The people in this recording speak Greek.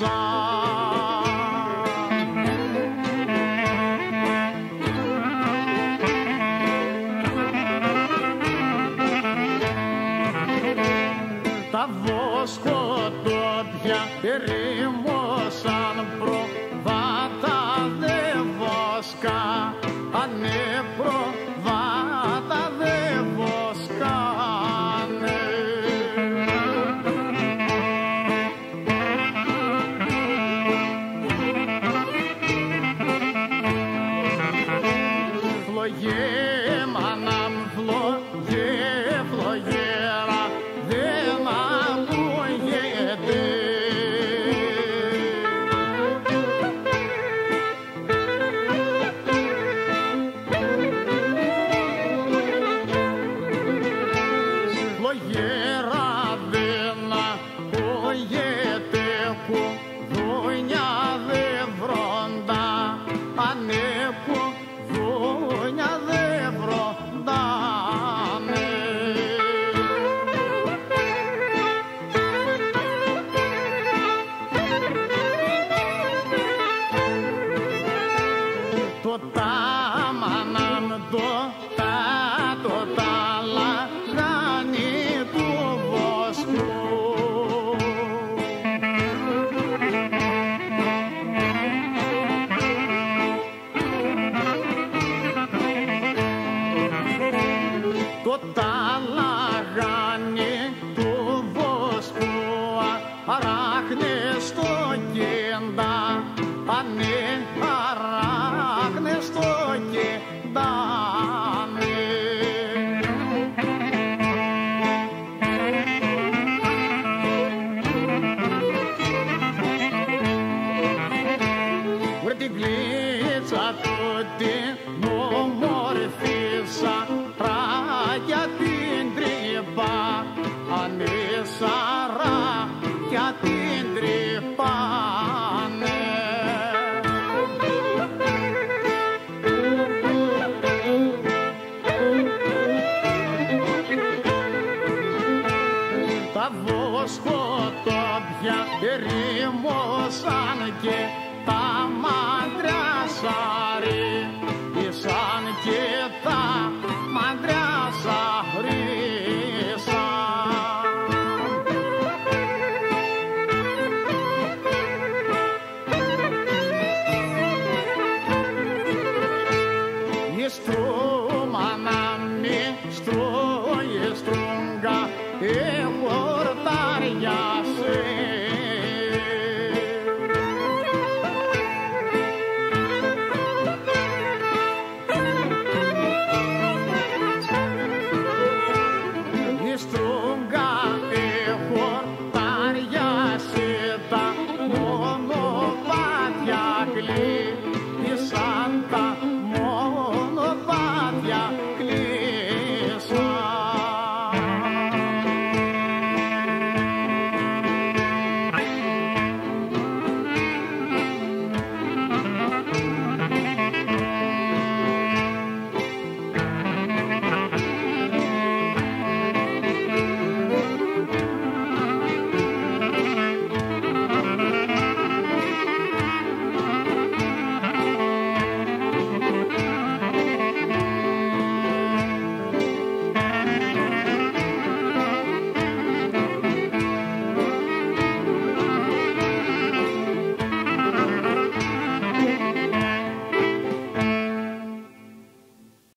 Τα βοσκοτόπια ερήμω το ταλαγάνι του βοσκού αράχνε στο κέντα. Ανέ αράχνε στο κέντα Βρε την κλίτσα τούτη μου μορφήσα ράγια την τρύπα ανίσαρα για την τρύπανε τα βοσκοτόπια ερήμωσαν και τα μαντριά σαρίσαν και τα Thank you.